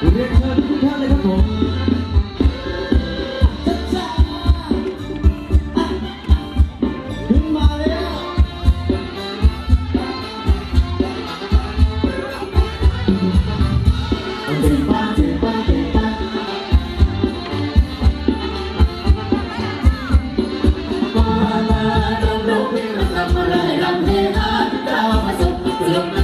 เรียนเชิญทุกท่านเลยครับผมขึ้นมาแล้ว Hãy subscribe cho kênh Ghiền Mì Gõ Để không bỏ lỡ những video hấp dẫn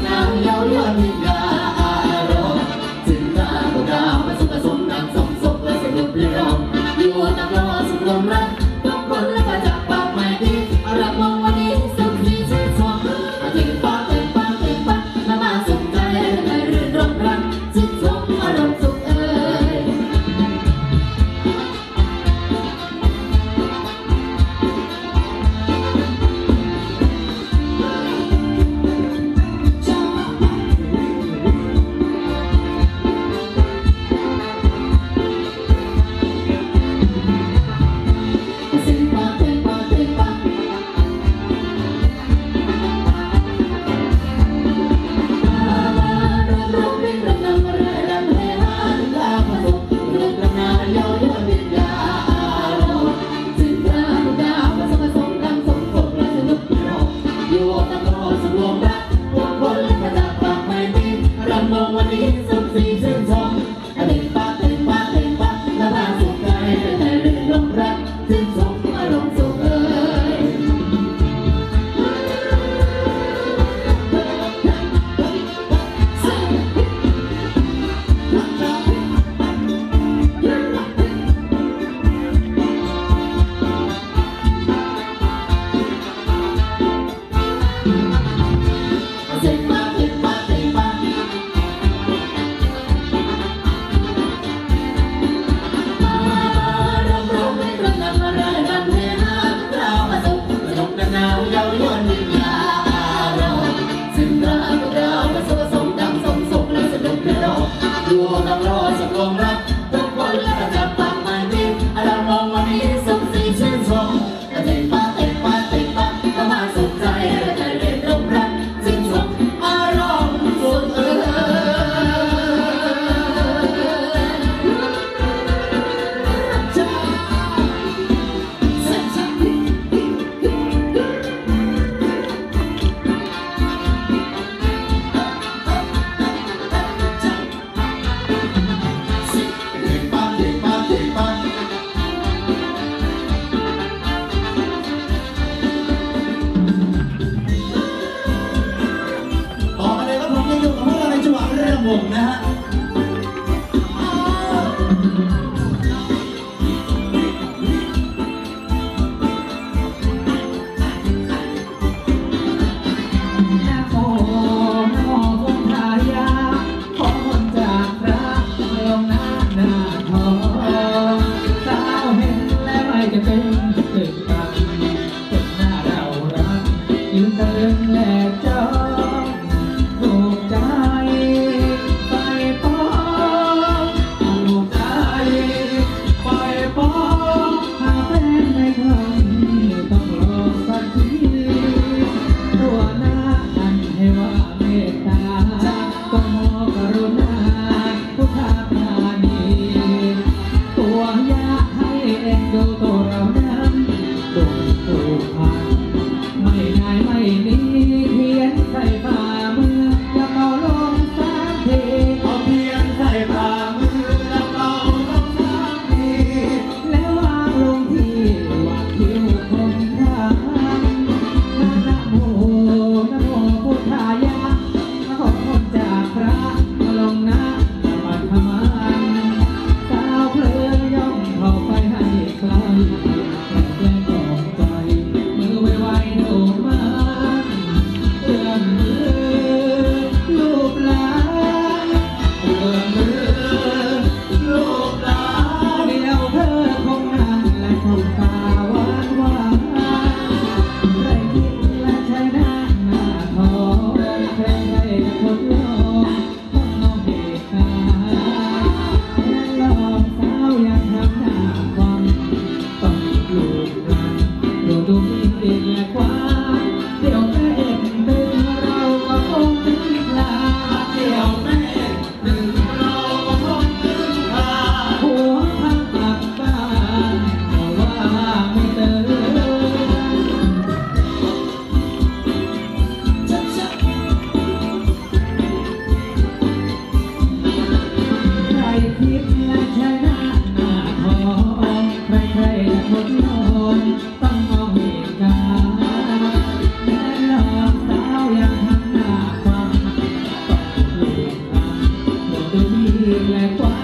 ดีแ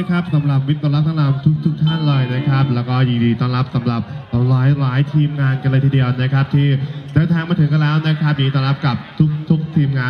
ะครับสำหรับมิตรต้อนรับทั้งหลายทุกทุกท่านเลยนะครับ แล้วก็ยินดีต้อนรับสำหรับหลายหลายทีมงานกันเลยทีเดียวนะครับ ที่เดินทางมาถึงกันแล้วนะครับยินดีต้อนรับกับทุกทุกทีมงาน